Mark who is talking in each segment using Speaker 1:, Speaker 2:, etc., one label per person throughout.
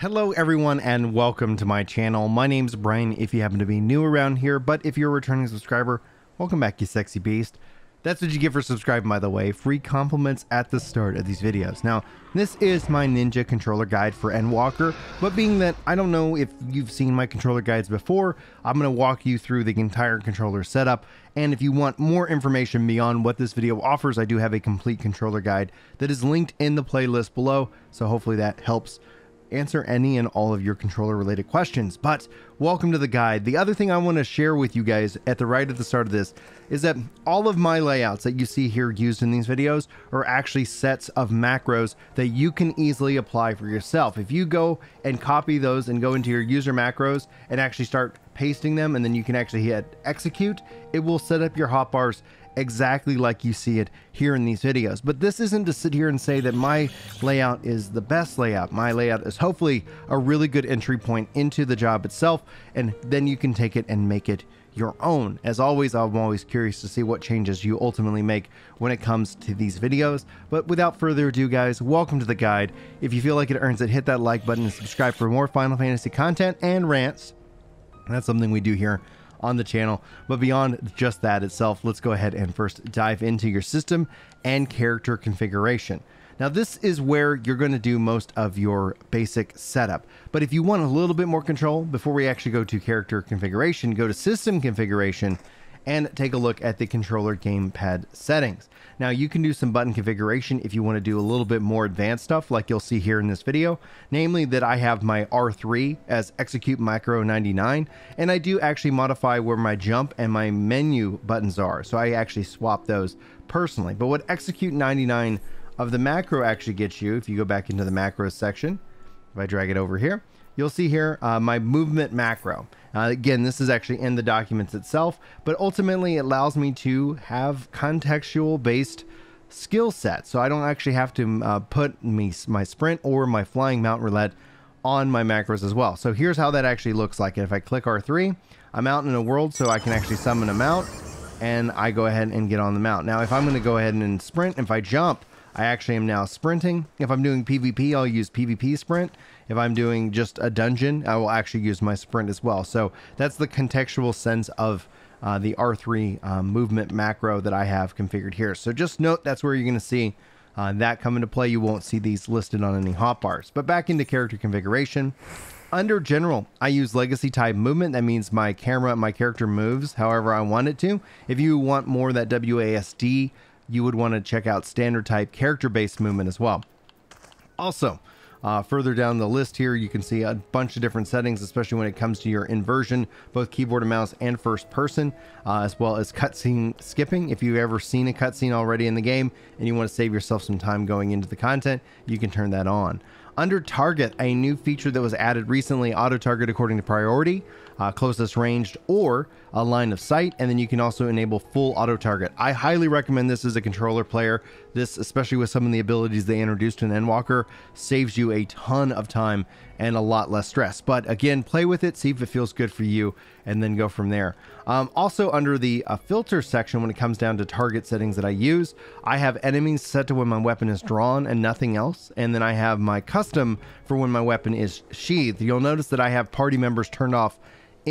Speaker 1: Hello everyone and welcome to my channel. My name's Brian if you happen to be new around here, but if you're a returning subscriber, welcome back you sexy beast. That's what you get for subscribing by the way, free compliments at the start of these videos. Now, this is my Ninja controller guide for Endwalker, but being that I don't know if you've seen my controller guides before, I'm going to walk you through the entire controller setup, and if you want more information beyond what this video offers, I do have a complete controller guide that is linked in the playlist below, so hopefully that helps answer any and all of your controller related questions. But welcome to the guide. The other thing I want to share with you guys at the right at the start of this is that all of my layouts that you see here used in these videos are actually sets of macros that you can easily apply for yourself. If you go and copy those and go into your user macros and actually start pasting them and then you can actually hit execute, it will set up your hotbars exactly like you see it here in these videos. But this isn't to sit here and say that my layout is the best layout. My layout is hopefully a really good entry point into the job itself, and then you can take it and make it your own. As always, I'm always curious to see what changes you ultimately make when it comes to these videos. But without further ado, guys, welcome to the guide. If you feel like it earns it, hit that like button and subscribe for more Final Fantasy content and rants. That's something we do here on the channel. But beyond just that itself, let's go ahead and first dive into your system and character configuration. Now this is where you're going to do most of your basic setup. But if you want a little bit more control, before we actually go to character configuration, go to system configuration and take a look at the controller gamepad settings. Now you can do some button configuration if you want to do a little bit more advanced stuff like you'll see here in this video, namely that I have my R3 as execute macro 99 and I do actually modify where my jump and my menu buttons are. So I actually swap those personally. But what execute 99 of the macro actually gets you, if you go back into the macros section, if I drag it over here, you'll see here uh, my movement macro. Uh, again, this is actually in the documents itself, but ultimately it allows me to have contextual based skill set. So I don't actually have to uh, put me my sprint or my flying mount roulette on my macros as well. So here's how that actually looks like. If I click R3, I'm out in a world so I can actually summon a mount and I go ahead and get on the mount. Now, if I'm going to go ahead and sprint, if I jump, I actually am now sprinting. If I'm doing PvP, I'll use PvP sprint. If I'm doing just a dungeon, I will actually use my sprint as well. So that's the contextual sense of uh, the R3 um, movement macro that I have configured here. So just note that's where you're going to see uh, that come into play. You won't see these listed on any hotbars. But back into character configuration. Under general, I use legacy type movement. That means my camera, my character moves however I want it to. If you want more that WASD you would want to check out standard type character based movement as well. Also, uh, further down the list here, you can see a bunch of different settings, especially when it comes to your inversion, both keyboard and mouse and first person, uh, as well as cutscene skipping. If you've ever seen a cutscene already in the game and you want to save yourself some time going into the content, you can turn that on. Under target, a new feature that was added recently, auto target according to priority, uh, closest ranged, or a line of sight. And then you can also enable full auto target. I highly recommend this as a controller player. This, especially with some of the abilities they introduced in Endwalker, saves you a ton of time and a lot less stress. But again, play with it, see if it feels good for you, and then go from there. Um, also, under the uh, filter section, when it comes down to target settings that I use, I have enemies set to when my weapon is drawn and nothing else. And then I have my custom for when my weapon is sheathed. You'll notice that I have party members turned off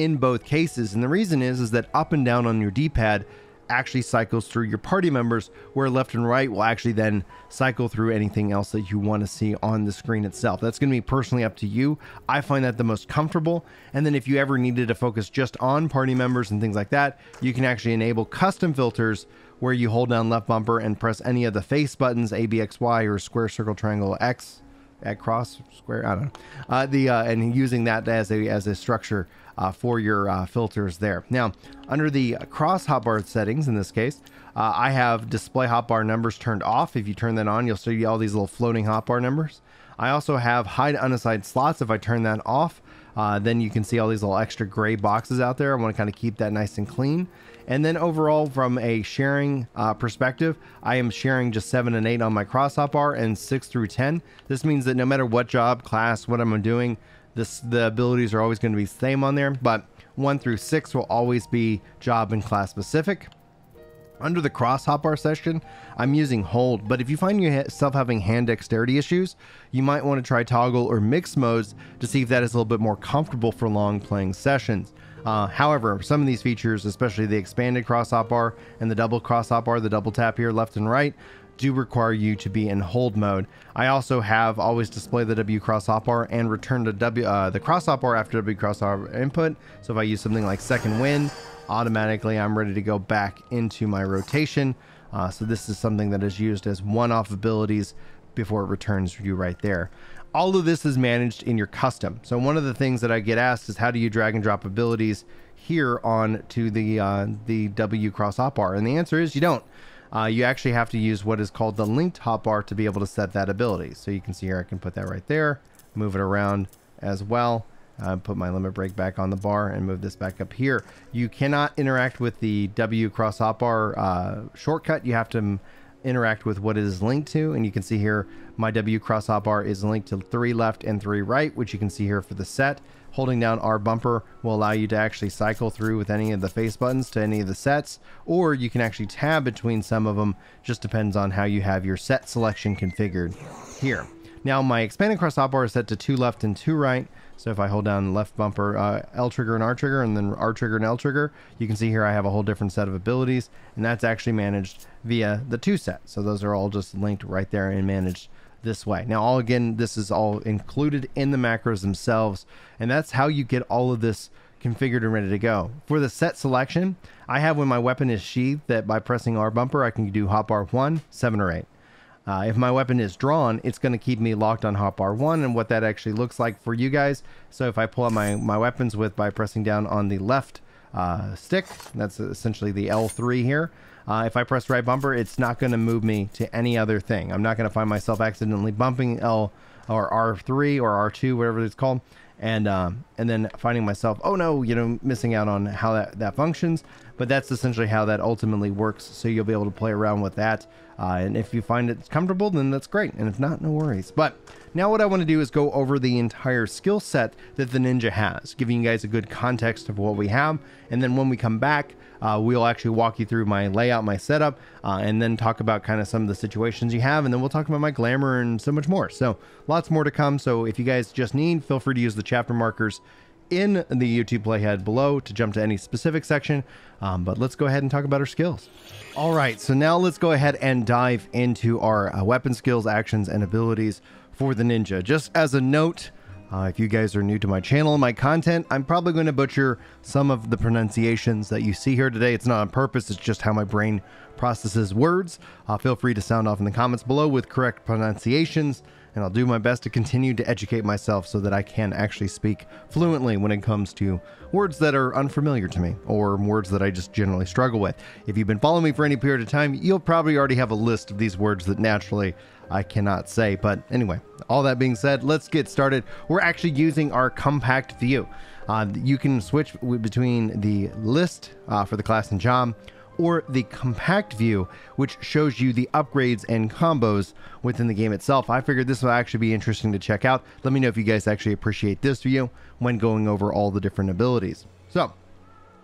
Speaker 1: in both cases. And the reason is, is that up and down on your D-pad actually cycles through your party members, where left and right will actually then cycle through anything else that you want to see on the screen itself. That's going to be personally up to you. I find that the most comfortable. And then if you ever needed to focus just on party members and things like that, you can actually enable custom filters where you hold down left bumper and press any of the face buttons, A, B, X, Y, or square, circle, triangle, X, at cross square i don't know. Uh, the uh, and using that as a as a structure uh, for your uh, filters there. Now under the cross hotbar settings in this case uh, i have display hotbar numbers turned off. If you turn that on you'll see all these little floating hotbar numbers. I also have hide unassigned slots. If i turn that off uh, then you can see all these little extra gray boxes out there. I want to kind of keep that nice and clean and then overall, from a sharing uh, perspective, I am sharing just 7 and 8 on my cross hotbar and 6 through 10. This means that no matter what job, class, what I'm doing, this the abilities are always going to be the same on there. But 1 through 6 will always be job and class specific. Under the cross hotbar session, I'm using hold, but if you find yourself having hand dexterity issues, you might want to try toggle or mix modes to see if that is a little bit more comfortable for long playing sessions. Uh, however, some of these features, especially the expanded cross hotbar and the double cross hotbar, the double tap here left and right, do require you to be in hold mode. I also have always display the W cross hotbar and return to W uh, the cross hotbar after W cross hotbar input. So if I use something like second wind, automatically I'm ready to go back into my rotation. Uh, so this is something that is used as one-off abilities before it returns you right there. All of this is managed in your custom. So one of the things that I get asked is how do you drag and drop abilities here on to the uh, the W cross hotbar? And the answer is you don't. Uh, you actually have to use what is called the linked hotbar to be able to set that ability. So you can see here I can put that right there, move it around as well uh, put my limit break back on the bar and move this back up here. You cannot interact with the W cross hotbar uh, shortcut. You have to interact with what it is linked to. And you can see here, my W cross hotbar is linked to three left and three right, which you can see here for the set. Holding down R bumper will allow you to actually cycle through with any of the face buttons to any of the sets, or you can actually tab between some of them. Just depends on how you have your set selection configured here. Now my expanded cross hotbar is set to two left and two right. So if I hold down left bumper, uh, L trigger and R trigger, and then R trigger and L trigger, you can see here I have a whole different set of abilities, and that's actually managed via the two set. So those are all just linked right there and managed this way. Now, all again, this is all included in the macros themselves, and that's how you get all of this configured and ready to go. For the set selection, I have when my weapon is sheathed that by pressing R bumper, I can do hotbar 1, 7, or 8. Uh, if my weapon is drawn, it's going to keep me locked on hotbar 1 and what that actually looks like for you guys. So if I pull out my, my weapons with by pressing down on the left uh, stick, that's essentially the L3 here. Uh, if I press right bumper, it's not going to move me to any other thing. I'm not going to find myself accidentally bumping L or R3 or R2, whatever it's called, and um, and then finding myself, oh no, you know, missing out on how that, that functions. But that's essentially how that ultimately works. So you'll be able to play around with that. Uh, and if you find it comfortable, then that's great. And if not, no worries. But now what I want to do is go over the entire skill set that the Ninja has, giving you guys a good context of what we have. And then when we come back, uh, we'll actually walk you through my layout, my setup, uh, and then talk about kind of some of the situations you have. And then we'll talk about my glamour and so much more. So lots more to come. So if you guys just need, feel free to use the chapter markers in the YouTube playhead below to jump to any specific section. Um, but let's go ahead and talk about our skills. All right, so now let's go ahead and dive into our uh, weapon skills, actions, and abilities for the ninja. Just as a note, uh, if you guys are new to my channel and my content, I'm probably going to butcher some of the pronunciations that you see here today. It's not on purpose, it's just how my brain processes words. Uh, feel free to sound off in the comments below with correct pronunciations and I'll do my best to continue to educate myself so that I can actually speak fluently when it comes to words that are unfamiliar to me or words that I just generally struggle with. If you've been following me for any period of time, you'll probably already have a list of these words that naturally I cannot say. But anyway, all that being said, let's get started. We're actually using our compact view. Uh, you can switch between the list uh, for the class and job or the compact view, which shows you the upgrades and combos within the game itself. I figured this will actually be interesting to check out. Let me know if you guys actually appreciate this view when going over all the different abilities. So,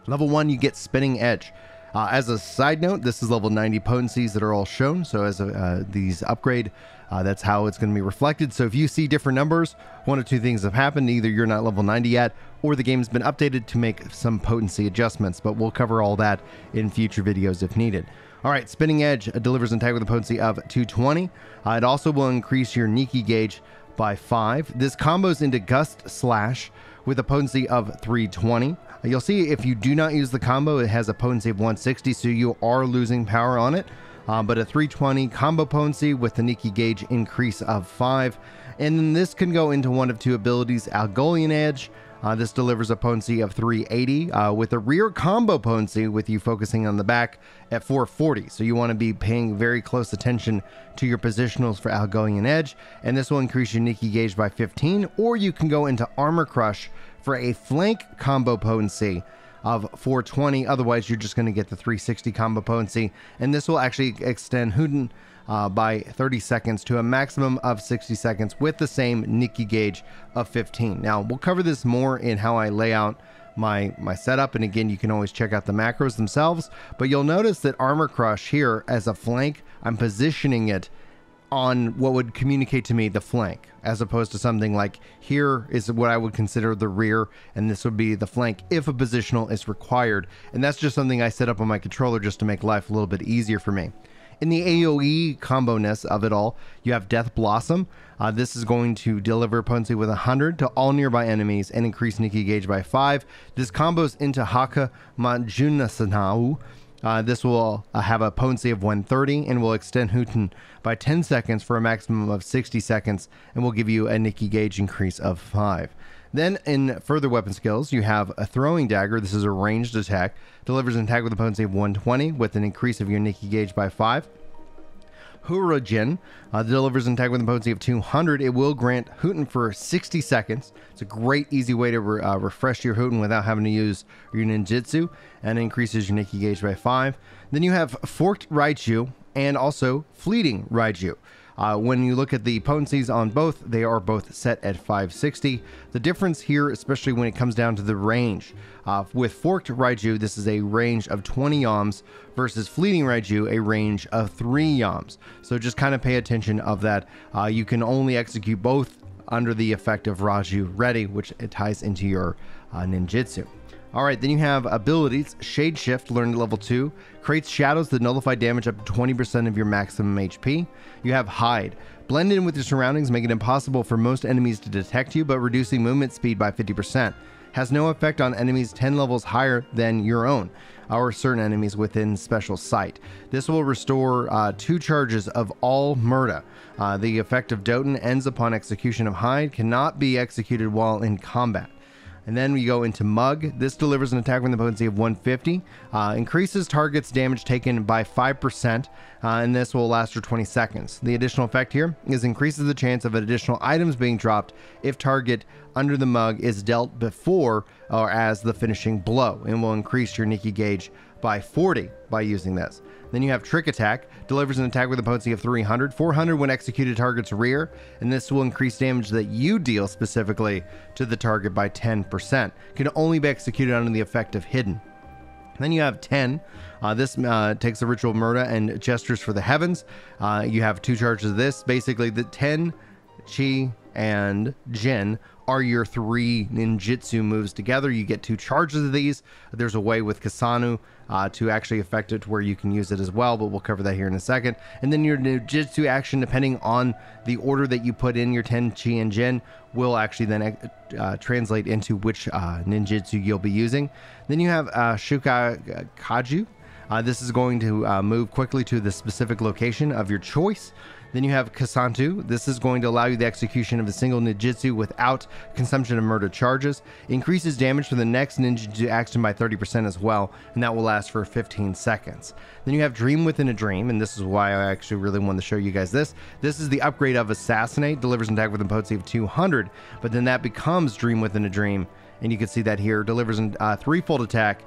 Speaker 1: level 1, you get Spinning Edge. Uh, as a side note, this is level 90 potencies that are all shown. So as a, uh, these upgrade, uh, that's how it's going to be reflected. So if you see different numbers, one or two things have happened. Either you're not level 90 yet, or the game's been updated to make some potency adjustments. But we'll cover all that in future videos if needed. All right, Spinning Edge delivers an attack with a potency of 220. Uh, it also will increase your Nikki gauge by 5. This combos into Gust Slash with a potency of 320. You'll see if you do not use the combo, it has a potency of 160, so you are losing power on it. Uh, but a 320 combo potency with the Nikki gauge increase of 5. And then this can go into one of two abilities Algolian Edge. Uh, this delivers a potency of 380 uh, with a rear combo potency with you focusing on the back at 440. So you want to be paying very close attention to your positionals for Algolian Edge. And this will increase your Nikki gauge by 15. Or you can go into Armor Crush for a flank combo potency of 420. Otherwise, you're just going to get the 360 combo potency. And this will actually extend Huden uh, by 30 seconds to a maximum of 60 seconds with the same Nikki gauge of 15. Now, we'll cover this more in how I lay out my my setup and again you can always check out the macros themselves but you'll notice that armor crush here as a flank i'm positioning it on what would communicate to me the flank as opposed to something like here is what i would consider the rear and this would be the flank if a positional is required and that's just something i set up on my controller just to make life a little bit easier for me in the AoE combo ness of it all, you have Death Blossom. Uh, this is going to deliver potency with 100 to all nearby enemies and increase Nikki gauge by 5. This combos into Haka Manjunasanau. Uh, this will uh, have a potency of 130 and will extend Huten by 10 seconds for a maximum of 60 seconds and will give you a Nikki gauge increase of 5. Then in further weapon skills, you have a throwing dagger. This is a ranged attack. Delivers an attack with a potency of 120 with an increase of your Nikki gauge by 5. Huraijin uh, delivers an attack with a potency of 200. It will grant Huten for 60 seconds. It's a great, easy way to re- uh, refresh your Huten without having to use your ninjutsu and increases your Nikki gauge by 5. Then you have Forked Raiju and also Fleeting Raiju. Uh, when you look at the potencies on both, they are both set at 560. The difference here, especially when it comes down to the range, uh, with Forked Raiju, this is a range of 20 yalms versus Fleeting Raiju, a range of 3 yalms. So just kind of pay attention of that. Uh, you can only execute both under the effect of Raiju Ready, which it ties into your uh, ninjutsu. All right, then you have abilities. Shade Shift, learned at level 2. Creates shadows that nullify damage up to 20% of your maximum HP. You have Hide. Blend in with your surroundings, make it impossible for most enemies to detect you, but reducing movement speed by 50%. Has no effect on enemies 10 levels higher than your own, or certain enemies within special sight. This will restore uh, two charges of all Murda. Uh, the effect of Doten ends upon execution of Hide, cannot be executed while in combat. And then we go into Mug. This delivers an attack with a potency of 150, uh, increases target's damage taken by 5%, uh, and this will last for 20 seconds. The additional effect here is increases the chance of additional items being dropped if target under the mug is dealt before or as the finishing blow, and will increase your Nikki gauge by 40 by using this. Then you have Trick Attack, delivers an attack with a potency of 300, 400 when executed target's rear, and this will increase damage that you deal specifically to the target by 10%. Can only be executed under the effect of Hidden. Then you have 10. Uh, this uh, takes the Ritual Murda and Gestures for the Heavens. Uh, you have two charges of this. Basically, the 10 Chi and Jin are your three ninjutsu moves together. You get two charges of these. There's a way with Kasanu uh, to actually affect it to where you can use it as well, but we'll cover that here in a second. And then your ninjutsu action, depending on the order that you put in your Tenchi and Jin, will actually then uh, translate into which uh, ninjutsu you'll be using. Then you have uh, Shuka Kaju. Uh, this is going to uh, move quickly to the specific location of your choice. Then you have Kasantu. This is going to allow you the execution of a single ninjutsu without consumption of murder charges. Increases damage for the next ninjutsu action by 30% as well, and that will last for 15 seconds. Then you have Dream Within a Dream, and this is why I actually really wanted to show you guys this. This is the upgrade of Assassinate, delivers an attack with a potency of 200, but then that becomes Dream Within a Dream, and you can see that here, delivers a uh, threefold attack,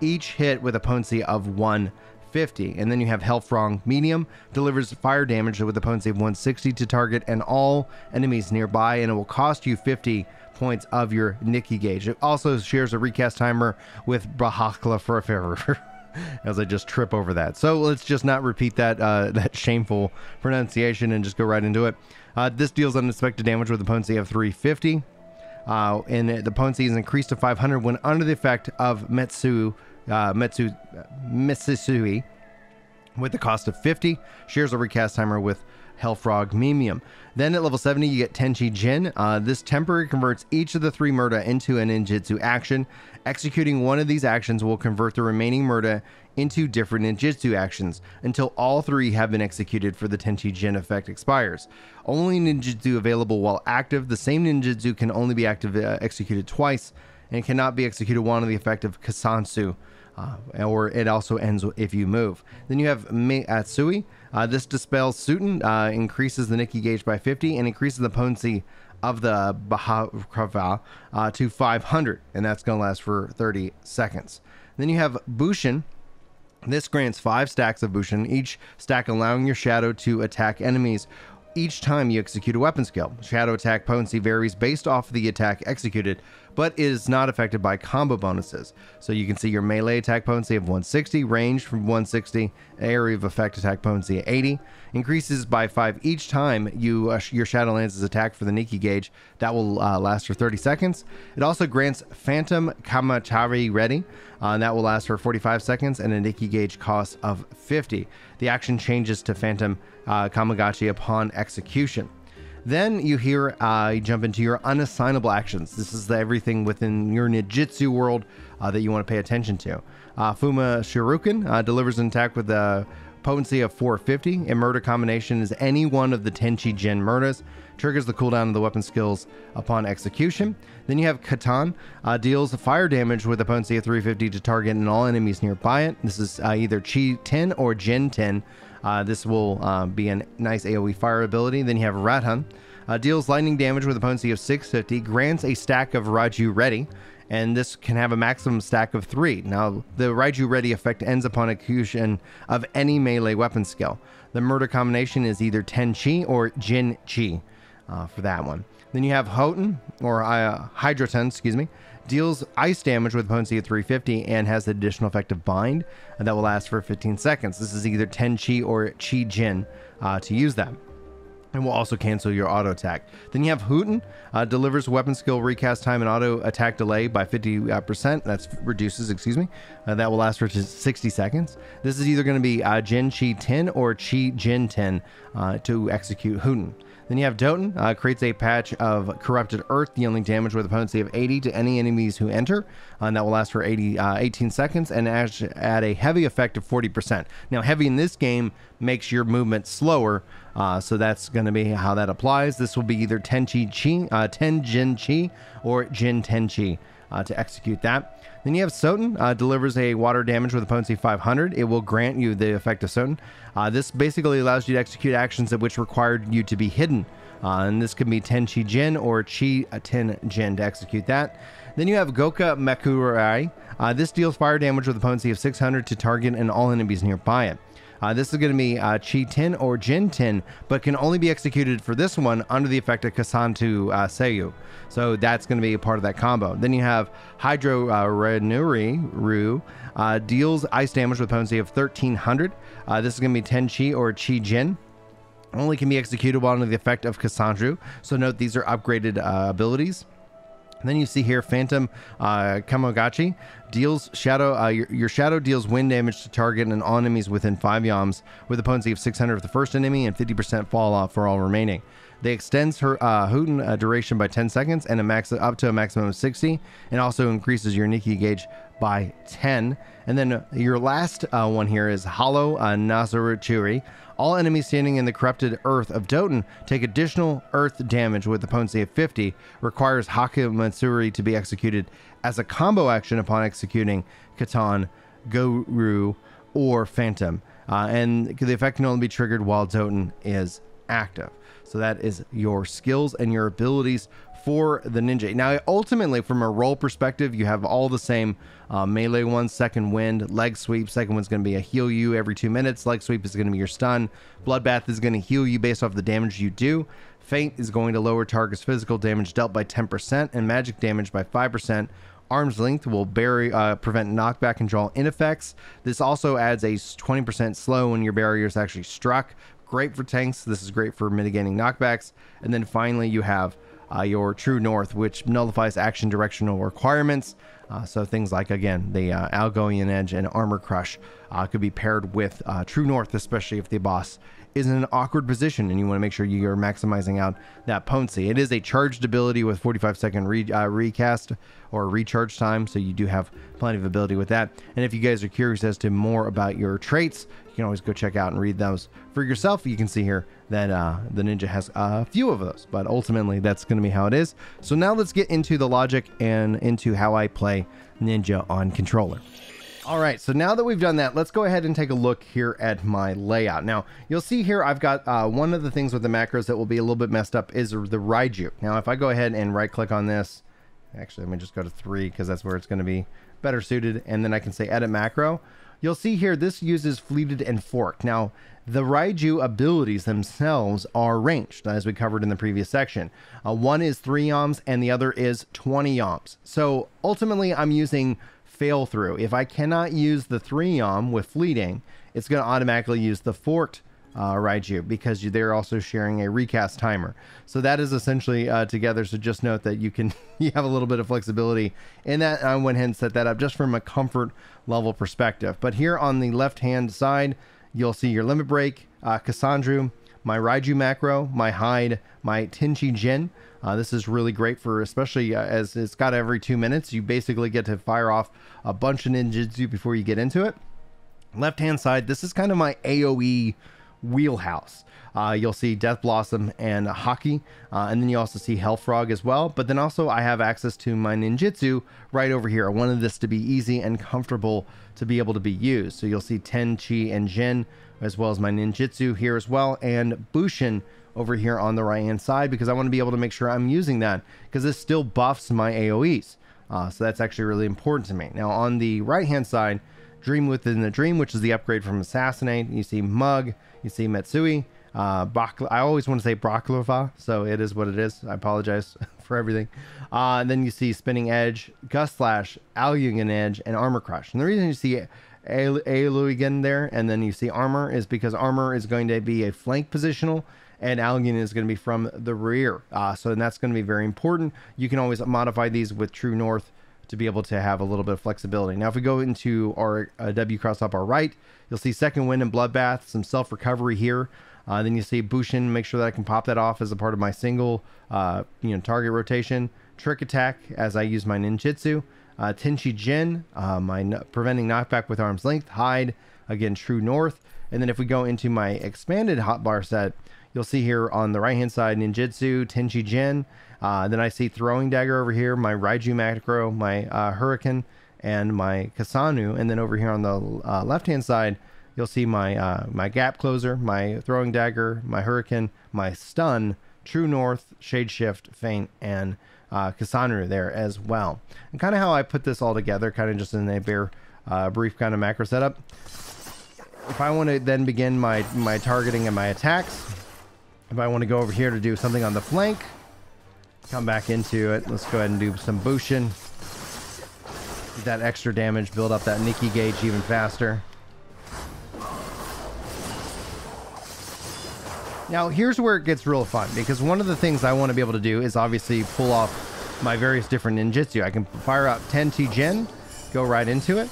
Speaker 1: each hit with a potency of 1 50. And then you have Hellfrog Medium, delivers fire damage with a potency of 160 to target and all enemies nearby, and it will cost you 50 points of your Nikki gauge. It also shares a recast timer with Bahakla for a favor as I just trip over that. So let's just not repeat that uh, that shameful pronunciation and just go right into it. Uh, this deals unexpected damage with a potency of 350. Uh, and the potency is increased to 500 when under the effect of Metsu uh, Metsu, Mitsusui with the cost of 50. Shares a recast timer with Hellfrog Mimium. Then at level 70, you get Tenchi Jin. Uh, this temporary converts each of the three Murda into a ninjutsu action. Executing one of these actions will convert the remaining Murda into different ninjutsu actions until all three have been executed for the Tenchi Jin effect expires. Only ninjutsu available while active. The same ninjutsu can only be active uh, executed twice and cannot be executed while under the effect of Kasansu uh, or it also ends if you move. Then you have Me Atsui. Uh, this dispels Suten, uh, increases the Nikki gauge by 50, and increases the potency of the Bahakrava uh, to 500, and that's going to last for 30 seconds. Then you have Bushin. This grants five stacks of Bushin, each stack allowing your shadow to attack enemies each time you execute a weapon skill. Shadow attack potency varies based off the attack executed, but is not affected by combo bonuses. So you can see your melee attack potency of 160, range from 160, area of effect attack potency 80, increases by 5 each time you uh, your Shadowlands is attacked for the Nikki gauge. That will uh, last for 30 seconds. It also grants Phantom Kamachari Ready, uh, and that will last for 45 seconds and a Nikki gauge cost of 50. The action changes to Phantom uh, Kamagachi upon execution. Then you hear uh, jump into your unassignable actions. This is the, everything within your ninjutsu world uh, that you want to pay attention to. Uh, Fuma Shuriken uh, delivers an attack with a potency of 450. A murder combination is any one of the Tenchi Gen murders. Triggers the cooldown of the weapon skills upon execution. Then you have Katan, uh, deals fire damage with a potency of 350 to target and all enemies nearby it. This is uh, either Chi 10 or Gen 10. Uh, this will uh, be a nice AoE fire ability. Then you have Radhan. Uh, deals lightning damage with a potency of 650, grants a stack of Raiju Ready, and this can have a maximum stack of three. Now, the Raiju Ready effect ends upon execution of any melee weapon skill. The murder combination is either Ten Chi or Jin Chi uh, for that one. Then you have Houghton, or uh, Hydroton, excuse me, deals ice damage with potency of 350 and has the additional effect of bind that will last for 15 seconds. This is either Tenchi or Chi Jin uh, to use them And will also cancel your auto attack. Then you have Houghton, uh, delivers weapon skill recast time and auto attack delay by 50%. That's reduces, excuse me. Uh, that will last for 60 seconds. This is either going to be uh, Jin Chi 10 or Chi Jin 10 uh, to execute Houghton. Then you have Doten, uh, creates a patch of corrupted earth, dealing damage with potency of 80 to any enemies who enter, uh, and that will last for 80, uh, 18 seconds, and add, add a heavy effect of 40%. Now, heavy in this game makes your movement slower, uh, so that's going to be how that applies. This will be either Tenchi Chi, uh, Ten Jin Chi, or Jin Tenchi uh, to execute that. Then you have Soten, uh, delivers a water damage with a potency 500. It will grant you the effect of Soten. Uh, this basically allows you to execute actions of which required you to be hidden. Uh, and this can be Tenchi Jin or Chi Ten Jin to execute that. Then you have Goka Makurai. Uh, this deals fire damage with a potency of 600 to target and all enemies nearby it. Uh, this is going to be uh, Chi 10 or Jin 10, but can only be executed for this one under the effect of Kasantu uh, Seiyu. So that's going to be a part of that combo. Then you have Hydro uh, Renuri Ru. Uh, deals ice damage with potency of 1300. Uh, this is going to be Ten Chi or Chi Jin only can be executed while under the effect of Cassandru. So note these are upgraded uh, abilities. And then you see here Phantom uh, Kamagachi deals shadow. Uh, your, your, shadow deals wind damage to target and all enemies within five yams with a potency of 600 for the first enemy and 50% fall off for all remaining. They extends her uh, Houghton uh, duration by 10 seconds and a max up to a maximum of 60, and also increases your Nikki gauge by 10. And then your last uh, one here is Hollow uh, Nazaruchuri. All enemies standing in the corrupted earth of Doten take additional earth damage with a potency of 50. Requires Hakumatsuri to be executed as a combo action upon executing Katan, Guru, or Phantom. Uh, and the effect can only be triggered while Doten is active. So that is your skills and your abilities for the ninja. Now, ultimately, from a role perspective, you have all the same uh, melee ones. Second wind, leg sweep. Second one's going to be a heal you every two minutes. Leg sweep is going to be your stun. Bloodbath is going to heal you based off the damage you do. Feint is going to lower target's physical damage dealt by 10% and magic damage by 5%. Arm's length will bury, uh, prevent knockback and draw in effects. This also adds a 20% slow when your barrier is actually struck great for tanks. This is great for mitigating knockbacks. And then finally, you have uh, your True North, which nullifies action directional requirements. Uh, so things like, again, the uh, Algoian Edge and Armor Crush uh, could be paired with uh, True North, especially if the boss is in an awkward position and you want to make sure you're maximizing out that potency. It is a charged ability with 45 second re- uh, recast or recharge time, so you do have plenty of ability with that. And if you guys are curious as to more about your traits, can always go check out and read those for yourself. You can see here that uh, the ninja has a few of those, but ultimately that's going to be how it is. So now let's get into the logic and into how I play ninja on controller. All right, so now that we've done that, let's go ahead and take a look here at my layout. Now, you'll see here I've got uh, one of the things with the macros that will be a little bit messed up is the Raiju. Now, if I go ahead and right click on this, actually, let me just go to three because that's where it's going to be better suited. And then I can say edit macro. You'll see here this uses fleeted and forked. Now, the Raiju abilities themselves are ranged, as we covered in the previous section. Uh, one is 3 yams and the other is 20 yams. So ultimately, I'm using fail through. If I cannot use the 3 yam with fleeting, it's going to automatically use the forked uh, Raiju because they're also sharing a recast timer. So that is essentially uh, together. So just note that you can you have a little bit of flexibility in that. I went ahead and set that up just from a comfort level perspective. But here on the left hand side, you'll see your limit break, uh, Cassandru, my Raiju macro, my hide, my Tenchi Jin. Uh, this is really great for, especially uh, as it's got every two minutes. You basically get to fire off a bunch of ninjutsu before you get into it. Left hand side, this is kind of my AoE wheelhouse. Uh, you'll see Death Blossom and Haki, uh, and then you also see Hellfrog as well. But then also I have access to my ninjutsu right over here. I wanted this to be easy and comfortable to be able to be used. So you'll see Ten, Chi, and Jin, as well as my ninjutsu here as well, and Bushin over here on the right hand side because I want to be able to make sure I'm using that because this still buffs my AoEs. Uh, so that's actually really important to me. Now on the right hand side, Dream Within the Dream, which is the upgrade from Assassinate. You see Mug, you see Metsui. Uh, I always want to say Baklava, so it is what it is. I apologize for everything. Uh, and then you see Spinning Edge, Gust Slash, Alugen Edge, and Armor Crush. And the reason you see Alugen there and then you see Armor is because Armor is going to be a flank positional and Alugen is going to be from the rear. Uh, so that's going to be very important. You can always modify these with True North to be able to have a little bit of flexibility. Now, if we go into our uh, W cross up our right, you'll see Second Wind and Bloodbath, some self recovery here. Uh, then you see Bushin, make sure that I can pop that off as a part of my single, uh, you know, target rotation. Trick attack as I use my ninjutsu. Uh, Tenchi Jin, uh, my n- preventing knockback with arm's length. Hide, again, true north. And then if we go into my expanded hotbar set, you'll see here on the right hand side ninjutsu, Tenchi Jin. Uh, then I see throwing dagger over here, my Raiju macro, my uh, hurricane, and my Kasanu. And then over here on the uh, left hand side, you'll see my uh, my gap closer, my throwing dagger, my hurricane, my stun, true north, shade shift, feint, and uh, there as well. And kind of how I put this all together, kind of just in a bare, uh, brief kind of macro setup. If I want to then begin my my targeting and my attacks, if I want to go over here to do something on the flank, come back into it. Let's go ahead and do some Bushin. Get that extra damage, build up that Nikki gauge even faster. Now, here's where it gets real fun, because one of the things I want to be able to do is obviously pull off my various different ninjutsu. I can fire out 10 T Gen, go right into it.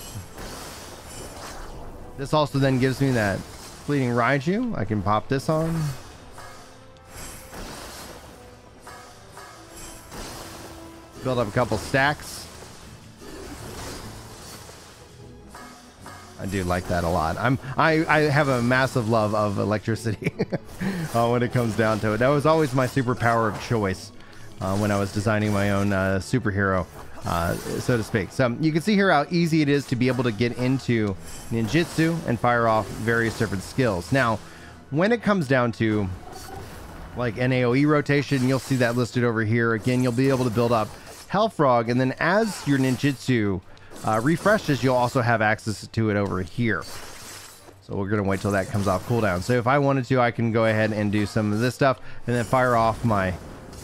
Speaker 1: This also then gives me that fleeting Raiju. I can pop this on. Build up a couple stacks. I do like that a lot. I'm I, I have a massive love of electricity uh, when it comes down to it. That was always my superpower of choice uh, when I was designing my own uh, superhero, uh, so to speak. So you can see here how easy it is to be able to get into ninjutsu and fire off various different skills. Now, when it comes down to like an AOE rotation, you'll see that listed over here. Again, you'll be able to build up Hellfrog, and then as your ninjutsu uh, refreshes, you'll also have access to it over here. So we're going to wait till that comes off cooldown. So if I wanted to, I can go ahead and do some of this stuff and then fire off my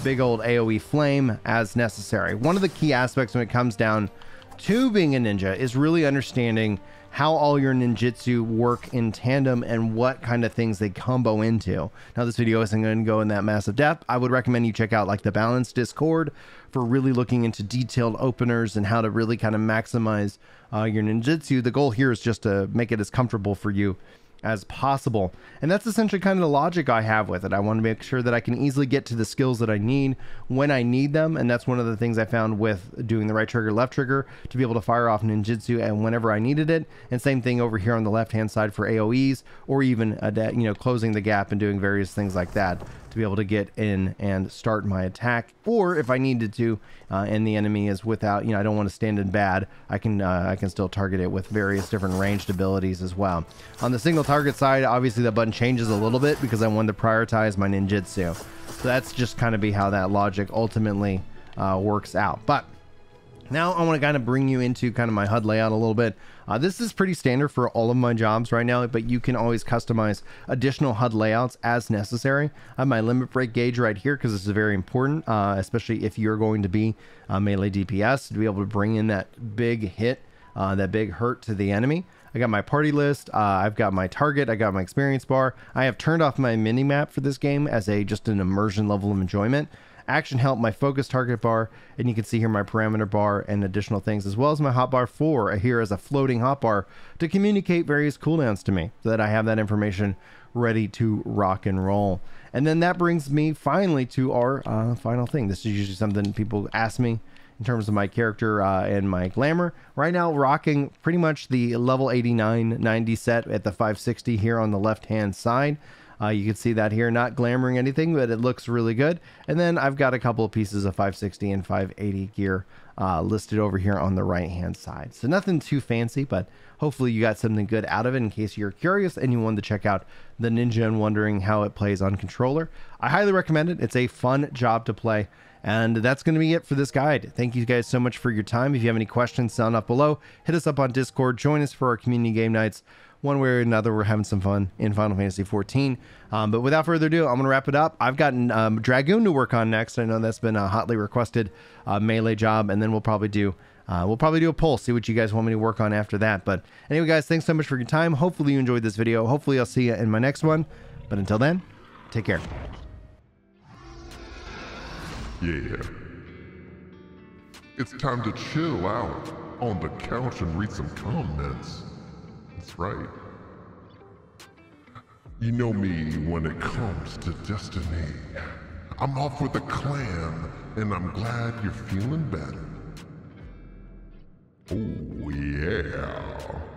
Speaker 1: big old AoE flame as necessary. One of the key aspects when it comes down to being a ninja is really understanding how all your ninjutsu work in tandem and what kind of things they combo into. Now, this video isn't going to go in that massive depth. I would recommend you check out like the Balance Discord for really looking into detailed openers and how to really kind of maximize uh, your ninjutsu. The goal here is just to make it as comfortable for you as possible. And that's essentially kind of the logic I have with it. I want to make sure that I can easily get to the skills that I need when I need them. And that's one of the things I found with doing the right trigger, left trigger to be able to fire off ninjutsu and whenever I needed it. And same thing over here on the left hand side for AoEs or even, uh, you know, closing the gap and doing various things like that to be able to get in and start my attack. Or if I needed to, uh, and the enemy is without, you know, I don't want to stand in bad, I can uh, I can still target it with various different ranged abilities as well. On the single target side, obviously the button changes a little bit because I want to prioritize my ninjutsu. So that's just kind of be how that logic ultimately uh, works out. But Now I want to kind of bring you into kind of my HUD layout a little bit. Uh, this is pretty standard for all of my jobs right now, but you can always customize additional HUD layouts as necessary. I have my limit break gauge right here because this is very important, uh, especially if you're going to be melee DPS to be able to bring in that big hit, uh, that big hurt to the enemy. I got my party list. Uh, I've got my target. I got my experience bar. I have turned off my mini map for this game as a just an immersion level of enjoyment action help, my focus target bar, and you can see here my parameter bar and additional things, as well as my hotbar 4 here as a floating hotbar to communicate various cooldowns to me so that I have that information ready to rock and roll. And then that brings me finally to our uh, final thing. This is usually something people ask me in terms of my character uh, and my glamour. Right now, rocking pretty much the level 89 90 set at the 560 here on the left hand side. Uh, you can see that here, not glamoring anything, but it looks really good. And then I've got a couple of pieces of 560 and 580 gear uh, listed over here on the right hand side. So nothing too fancy, but hopefully you got something good out of it in case you're curious and you wanted to check out the Ninja and wondering how it plays on controller. I highly recommend it. It's a fun job to play. And that's going to be it for this guide. Thank you guys so much for your time. If you have any questions, sound up below. Hit us up on Discord. Join us for our community game nights one way or another, we're having some fun in Final Fantasy 14. Um, but without further ado, I'm going to wrap it up. I've gotten um, Dragoon to work on next. I know that's been a hotly requested uh, melee job, and then we'll probably do uh, we'll probably do a poll, see what you guys want me to work on after that. But anyway, guys, thanks so much for your time. Hopefully you enjoyed this video. Hopefully I'll see you in my next one. But until then, take care.
Speaker 2: Yeah. It's time to chill out on the couch and read some comments. That's right. You know me when it comes to destiny. I'm off with the clan, and I'm glad you're feeling better. Oh, yeah.